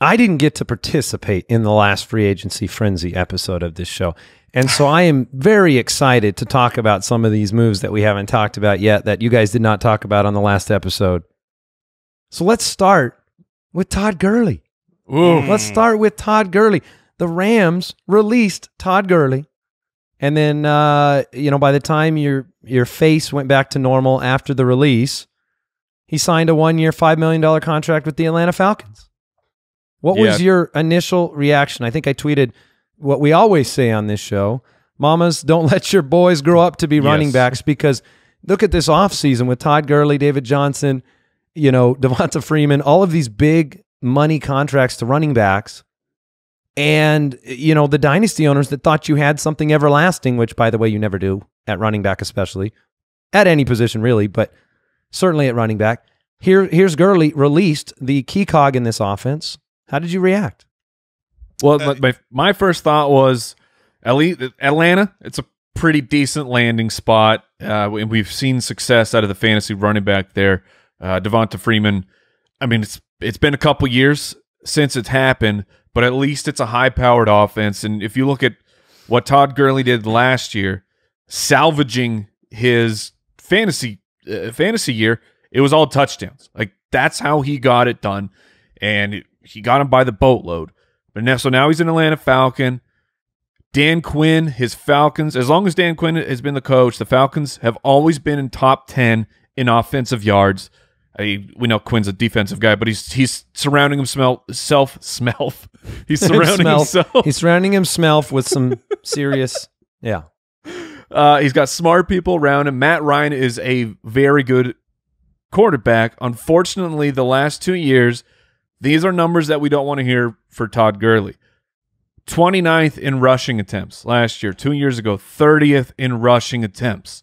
I didn't get to participate in the last free agency frenzy episode of this show. And so I am very excited to talk about some of these moves that we haven't talked about yet that you guys did not talk about on the last episode. So let's start with Todd Gurley. Ooh. Let's start with Todd Gurley. The Rams released Todd Gurley. And then uh, you know, by the time your your face went back to normal after the release, he signed a one year five million dollar contract with the Atlanta Falcons. What was your initial reaction? I think I tweeted what we always say on this show. Mamas, don't let your boys grow up to be running Yes. backs because look at this offseason with Todd Gurley, David Johnson, you know, Devonta Freeman, all of these big money contracts to running backs. And, you know, the dynasty owners that thought you had something everlasting, which, by the way, you never do at running back, especially at any position, really, but certainly at running back. Here, here's Gurley released the key cog in this offense. How did you react? Well, Uh, my my first thought was, at least Atlanta. It's a pretty decent landing spot. Uh, and we've seen success out of the fantasy running back there, uh, Devonta Freeman. I mean, it's it's been a couple years since it's happened, but at least it's a high-powered offense. And if you look at what Todd Gurley did last year, salvaging his fantasy uh, fantasy year, it was all touchdowns. Like that's how he got it done, and he got him by the boatload. But now, so now he's an Atlanta Falcon. Dan Quinn, his Falcons, as long as Dan Quinn has been the coach, the Falcons have always been in top 10 in offensive yards. I mean, we know Quinn's a defensive guy, but he's he's surrounding himself self smell. He's surrounding Smelf. himself. He's surrounding himself with some serious, yeah. Uh, he's got smart people around him. Matt Ryan is a very good quarterback. Unfortunately, the last two years, these are numbers that we don't want to hear for Todd Gurley. 29th in rushing attempts last year. Two years ago, 30th in rushing attempts.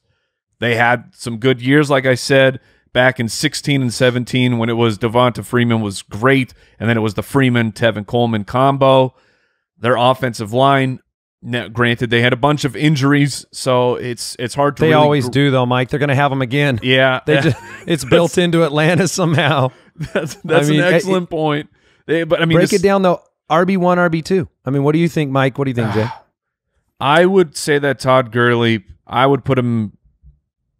They had some good years, like I said, back in 16 and 17 when it was Devonta Freeman was great, and then it was the Freeman Tevin Coleman combo. Their offensive line, now, granted, they had a bunch of injuries, so it's it's hard to. They really always do, though, Mike. They're going to have them again. Yeah, They just, it's built into Atlanta somehow. that's that's mean, an it- excellent point. They- but I mean, Break this- it down, though. RB1, RB2. I mean, what do you think, Mike? What do you think, Jay? I would say that Todd Gurley, I would put him.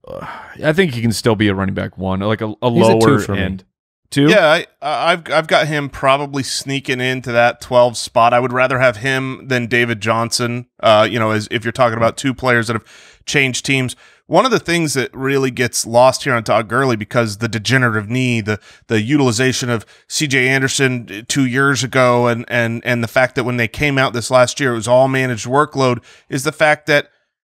uh, I think he can still be a running back one, like a, a He's a two lower for me. end. Two. Yeah, I, I've I've got him probably sneaking into that 12 spot. I would rather have him than David Johnson. Uh, you know, as if you're talking about two players that have changed teams. One of the things that really gets lost here on Todd Gurley because the degenerative knee, the the utilization of C.J. Anderson two years ago, and and and the fact that when they came out this last year, it was all managed workload, is the fact that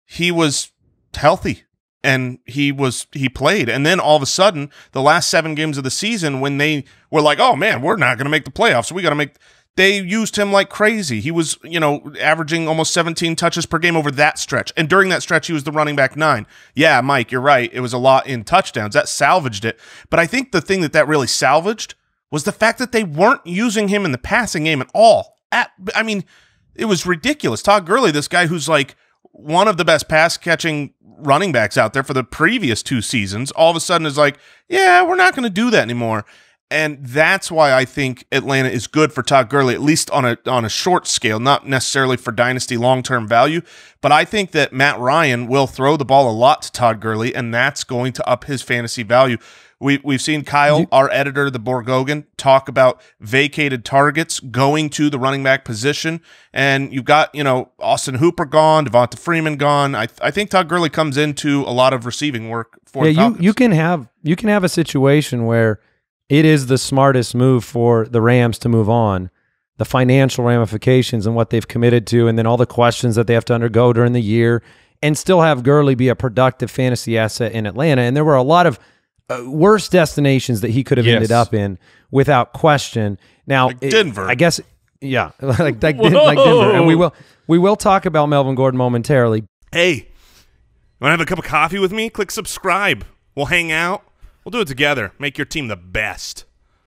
he was healthy and he was he played and then all of a sudden the last seven games of the season when they were like oh man we're not going to make the playoffs we got to make they used him like crazy. He was you know averaging almost 17 touches per game over that stretch. And during that stretch he was the running back nine. Yeah mike you're right. It was a lot in touchdowns. That salvaged it. But i think the thing that that really salvaged was the fact that they weren't using him in the passing game at all. At i mean it was ridiculous. Todd gurley this guy who's like one of the best pass catching running backs out there for the previous two seasons all of a sudden is like, yeah, we're not going to do that anymore. And that's why I think Atlanta is good for Todd Gurley, at least on a on a short scale, not necessarily for dynasty long term value. But I think that Matt Ryan will throw the ball a lot to Todd Gurley, and that's going to up his fantasy value. We we've seen Kyle, our editor, the Borgogan, talk about vacated targets going to the running back position, and you've got you know Austin Hooper gone, Devonta Freeman gone. I I think Todd Gurley comes into a lot of receiving work for the yeah, you you can have you can have a situation where it is the smartest move for the Rams to move on. The financial ramifications and what they've committed to, and then all the questions that they have to undergo during the year, and still have Gurley be a productive fantasy asset in Atlanta. And there were a lot of uh, worse destinations that he could have Yes. ended up in without question. Now, Like it- Denver. I guess, yeah, like like, like Denver, and we will we will talk about Melvin Gordon momentarily. Hey, want to have a cup of coffee with me? Click subscribe. We'll hang out. We'll do it together. Make your team the best.